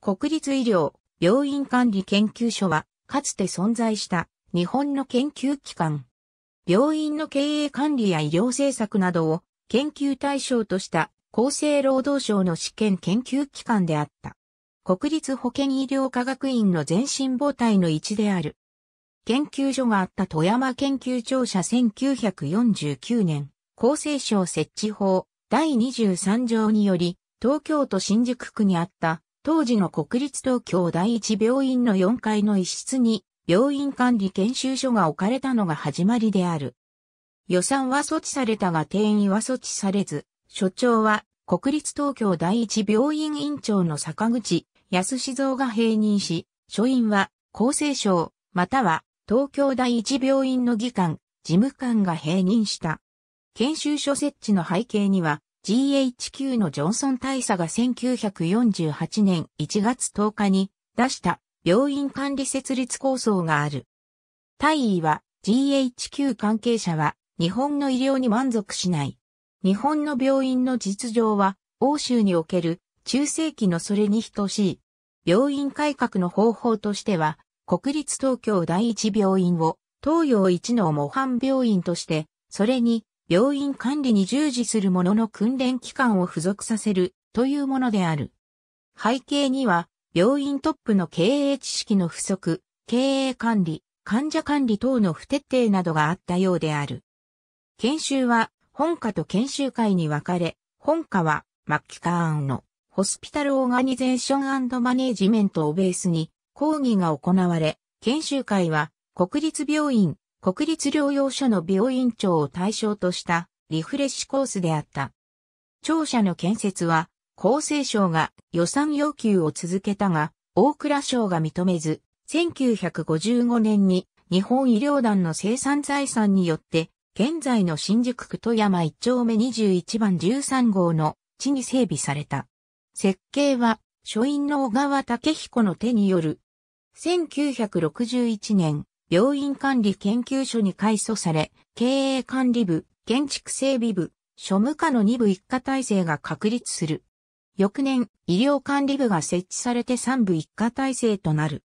国立医療病院管理研究所は、かつて存在した日本の研究機関。病院の経営管理や医療政策などを研究対象とした厚生労働省の試験研究機関であった。国立保健医療科学院の前身母体の一である。研究所があった富山研究庁舎1949年、厚生省設置法第23条により、東京都新宿区にあった当時の国立東京第一病院の4階の一室に病院管理研修所が置かれたのが始まりである。予算は措置されたが定員は措置されず、所長は国立東京第一病院院長の坂口安志蔵が併任し、所員は厚生省または東京第一病院の議官、事務官が併任した。研修所設置の背景には、GHQ のジョンソン大佐が1948年1月10日に出した病院管理設立構想がある。大尉は GHQ 関係者は日本の医療に満足しない。日本の病院の実情は欧州における中世紀のそれに等しい。病院改革の方法としては国立東京第一病院を東洋一の模範病院として、それに病院管理に従事する者の訓練機関を付属させるというものである。背景には、病院トップの経営知識の不足、経営管理、患者管理等の不徹底などがあったようである。研修は本科と研修会に分かれ、本科はマッキカーンのホスピタルオーガニゼーションマネージメントをベースに講義が行われ、研修会は国立病院、国立療養所の病院長を対象としたリフレッシュコースであった。庁舎の建設は厚生省が予算要求を続けたが、大蔵省が認めず、1955年に日本医療団の生産財産によって、現在の新宿区富山1丁目21番13号の地に整備された。設計は、書院の小川武彦の手による1961年、病院管理研究所に改組され、経営管理部、建築整備部、庶務課の2部一課体制が確立する。翌年、医療管理部が設置されて3部一課体制となる。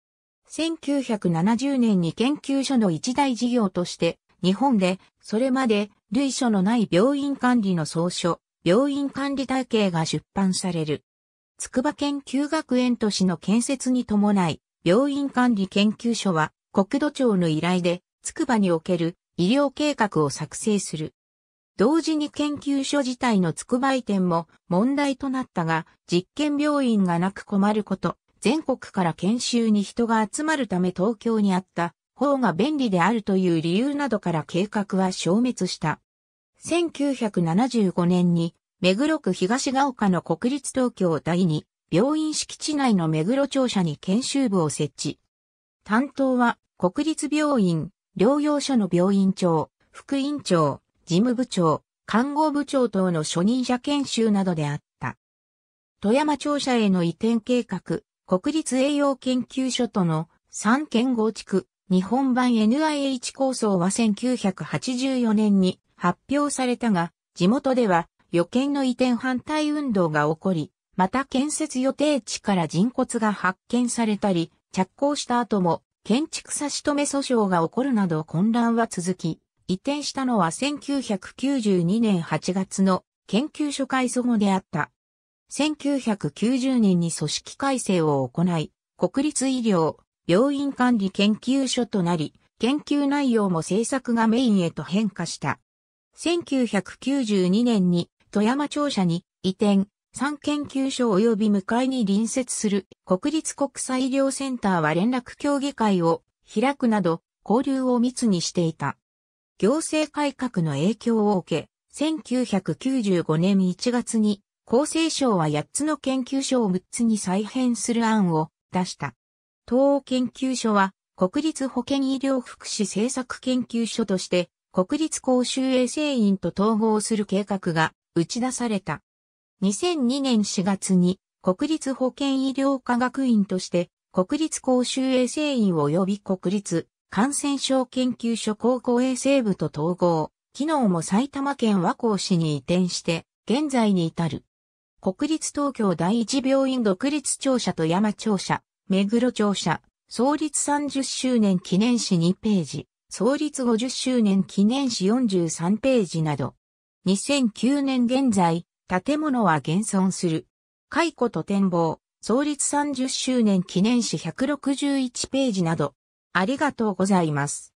1970年に研究所の一大事業として、日本でそれまで類書のない病院管理の総書、病院管理体系が出版される。筑波研究学園都市の建設に伴い、病院管理研究所は国土庁の依頼で筑波における医療計画を作成する。同時に研究所自体の筑波移転も問題となったが、実験病院がなく困ること、全国から研修に人が集まるため東京にあった方が便利であるという理由などから計画は消滅した。1975年に目黒区東ヶ丘の国立東京第2病院敷地内の目黒庁舎に研修部を設置。担当は国立病院、療養所の病院長、副院長、事務部長、看護部長等の初任者研修などであった。富山庁舎への移転計画、国立栄養研究所との三県合築、日本版 NIH 構想は1984年に発表されたが、地元では予見の移転反対運動が起こり、また建設予定地から人骨が発見されたり、着工した後も建築差し止め訴訟が起こるなど混乱は続き、移転したのは1992年8月の研究所改組後であった。1990年に組織改正を行い、国立医療、病院管理研究所となり、研究内容も政策がメインへと変化した。1992年に富山庁舎に移転、産研究所及び向かいに隣接する国立国際医療センターは連絡協議会を開くなど交流を密にしていた。行政改革の影響を受け、1995年1月に厚生省は8つの研究所を6つに再編する案を出した。東欧研究所は国立保健医療福祉政策研究所として国立公衆衛生院と統合する計画が打ち出された。2002年4月に国立保健医療科学院として国立公衆衛生院及び国立感染症研究所高校衛生部と統合、機能も埼玉県和光市に移転して現在に至る。国立東京第一病院独立庁舎と山庁舎、目黒庁舎、創立30周年記念誌2ページ、創立50周年記念誌43ページなど、2009年現在、建物は現存する。解雇と展望、創立30周年記念誌161ページなど、ありがとうございます。